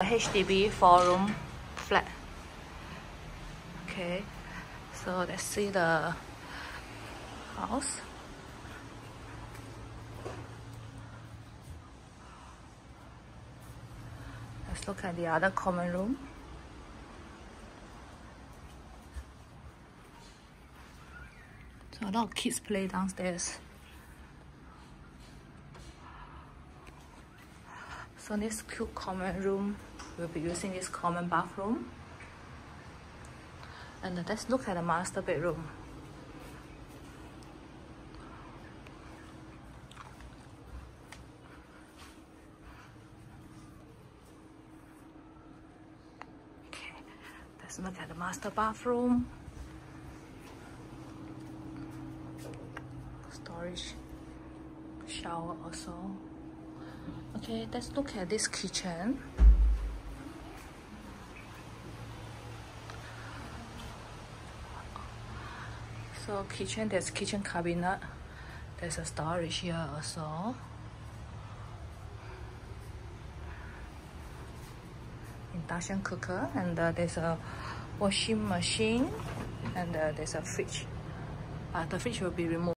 HDB four room flat. Okay, so let's see the house. Let's look at the other common room. So a lot of kids play downstairs. So this cute common room, we'll be using this common bathroom. And let's look at the master bedroom. Okay, let's look at the master bathroom. Storage shower also. Okay, let's look at this kitchen. So kitchen, there's kitchen cabinet. There's a storage here also. Induction cooker and uh, there's a washing machine and uh, there's a fridge. Uh, the fridge will be removed.